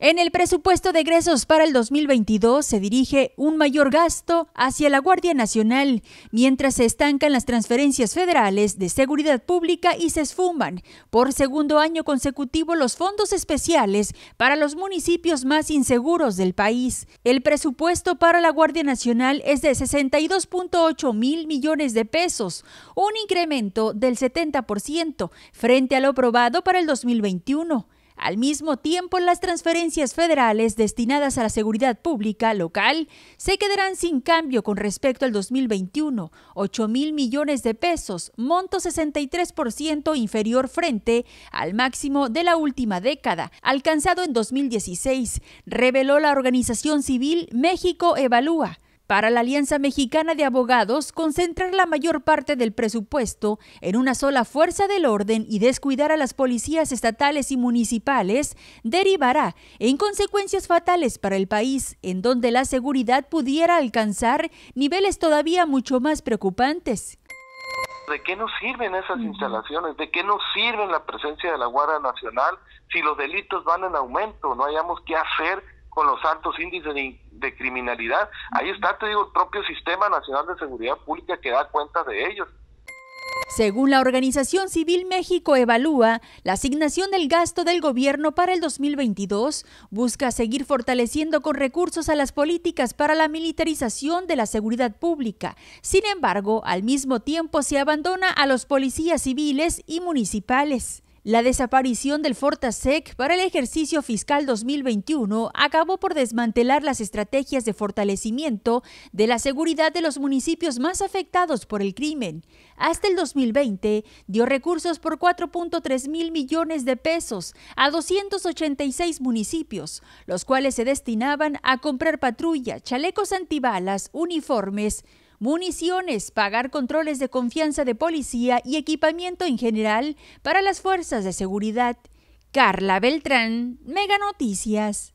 En el presupuesto de egresos para el 2022 se dirige un mayor gasto hacia la Guardia Nacional, mientras se estancan las transferencias federales de seguridad pública y se esfuman por segundo año consecutivo los fondos especiales para los municipios más inseguros del país. El presupuesto para la Guardia Nacional es de 62.8 mil millones de pesos, un incremento del 70% frente a lo aprobado para el 2021. Al mismo tiempo, las transferencias federales destinadas a la seguridad pública local se quedarán sin cambio con respecto al 2021, 8 mil millones de pesos, monto 63% inferior frente al máximo de la última década, alcanzado en 2016, reveló la organización civil México Evalúa. Para la Alianza Mexicana de Abogados, concentrar la mayor parte del presupuesto en una sola fuerza del orden y descuidar a las policías estatales y municipales derivará en consecuencias fatales para el país, en donde la seguridad pudiera alcanzar niveles todavía mucho más preocupantes. ¿De qué nos sirven esas instalaciones? ¿De qué nos sirve la presencia de la Guardia Nacional si los delitos van en aumento? No hayamos qué hacer con los altos índices de, criminalidad. Ahí está, te digo, el propio Sistema Nacional de Seguridad Pública que da cuenta de ellos. Según la Organización Civil México Evalúa, la asignación del gasto del gobierno para el 2022 busca seguir fortaleciendo con recursos a las políticas para la militarización de la seguridad pública. Sin embargo, al mismo tiempo se abandona a los policías civiles y municipales. La desaparición del Fortasec para el ejercicio fiscal 2021 acabó por desmantelar las estrategias de fortalecimiento de la seguridad de los municipios más afectados por el crimen. Hasta el 2020 dio recursos por 4.3 mil millones de pesos a 286 municipios, los cuales se destinaban a comprar patrulla, chalecos antibalas, uniformes, municiones, pagar controles de confianza de policía y equipamiento en general para las fuerzas de seguridad. Carla Beltrán, Mega Noticias.